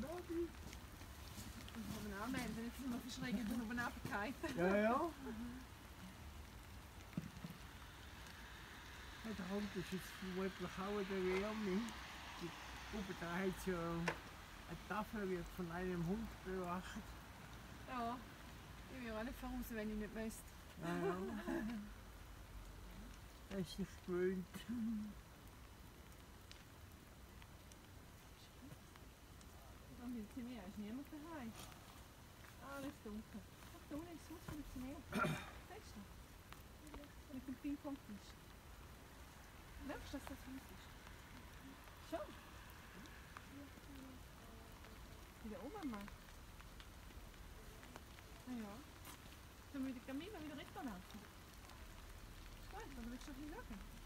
dabei. Ich muss mich anmelden, jetzt sind wir verschrägt und oben runtergefallen. Ja, ja. Ja, der Hand ist jetzt vermutlich auch in der Wärme. Die- Oben da hat es ja eine Tafel, wird von einem Hund bewacht. Ja, ich will auch nicht voraus, wenn ich nicht müsste. Ja, ja. Er ist sich gewöhnt. Sie mehr, ist niemand daheim. Alles dunkel. Ach, da unten ist Haus von der Zinea. Siehst du? Mit dem Ping-Pong-Tisch. Merkst du, dass das Haus ist? Schon? Bei der Oma mal. Na ja. Dann würde ich gerne wieder Ritter laufen. Ist gut, dann willst du doch nicht schauen.